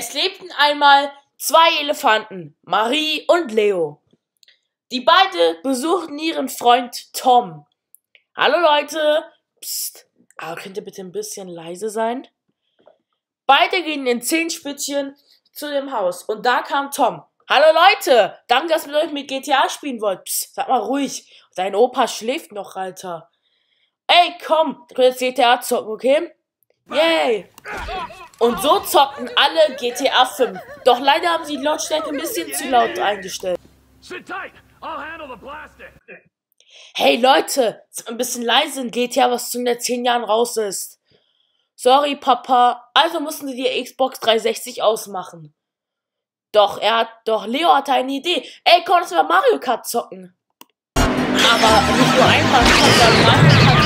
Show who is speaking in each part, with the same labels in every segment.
Speaker 1: Es lebten einmal zwei Elefanten, Marie und Leo. Die beide besuchten ihren Freund Tom. Hallo Leute. Psst. Aber könnt ihr bitte ein bisschen leise sein? Beide gingen in Zehenspitzchen zu dem Haus. Und da kam Tom. Hallo Leute. Danke, dass ihr mit euch mit GTA spielen wollt. Psst, sag mal ruhig. Dein Opa schläft noch, Alter. Ey, komm. Du jetzt GTA zocken, okay? Yay! Und so zockten alle GTA 5. Doch leider haben sie die Lautstärke ein bisschen zu laut eingestellt. Hey Leute, seid ein bisschen leise in GTA, was zu den 10 Jahren raus ist. Sorry, Papa. Also mussten sie die Xbox 360 ausmachen. Doch, er hat, doch, Leo hatte eine Idee. Ey, komm, lass mal Mario Kart zocken. Aber nicht nur einfach, sondern Mario Kart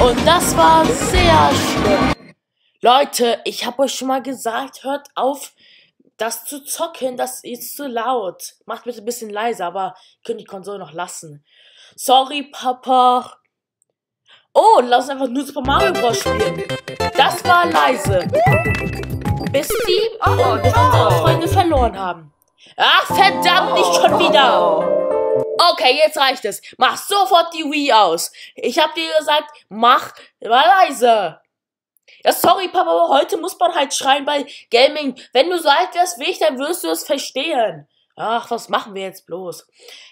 Speaker 1: und das war sehr schlimm. Leute, ich habe euch schon mal gesagt, hört auf, das zu zocken, das ist zu laut. Macht bitte ein bisschen leiser, aber könnt die Konsole noch lassen. Sorry, Papa. Oh, lass uns einfach nur Super Mario Bros. spielen. Das war leise. Bis die, oh, bis unsere Freunde verloren haben. Ach, verdammt, nicht schon wieder. Okay, jetzt reicht es. Mach sofort die Wii aus. Ich hab dir gesagt, mach mal leise. Ja, sorry, Papa, aber heute muss man halt schreien bei Gaming. Wenn du so alt wärst wie ich, dann wirst du es verstehen. Ach, was machen wir jetzt bloß?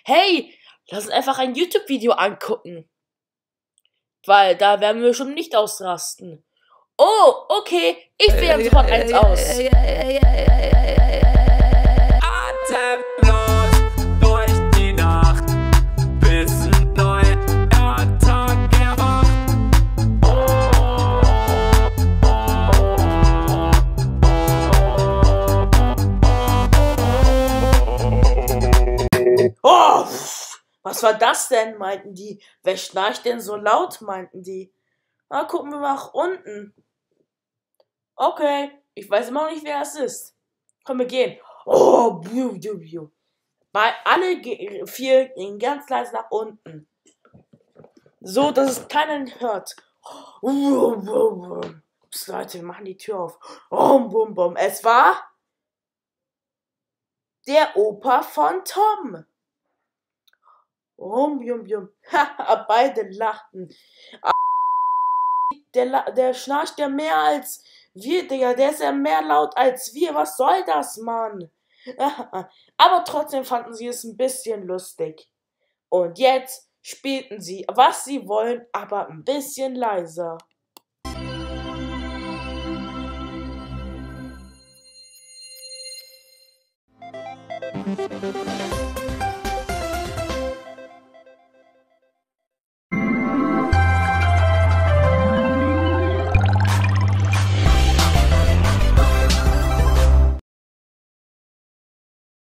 Speaker 1: Hey, lass uns einfach ein YouTube-Video angucken. Weil da werden wir schon nicht ausrasten. Oh, okay, ich wähle sofort eins aus. War das denn? meinten die. Wer schnarcht denn so laut? meinten die. Na, gucken wir mal nach unten. Okay, ich weiß immer noch nicht, wer es ist. Komm, wir gehen. Oh, biu, biu, biu. Weil alle vier gehen ganz leise nach unten. So, dass es keiner hört. Psst, Leute, wir machen die Tür auf. Bum, bum, bum. Es war der Opa von Tom. Rum, jum, jum. beide lachten. Der, der schnarcht ja mehr als wir, Digga. Der ist ja mehr laut als wir. Was soll das, Mann? Aber trotzdem fanden sie es ein bisschen lustig. Und jetzt spielten sie, was sie wollen, aber ein bisschen leiser. Musik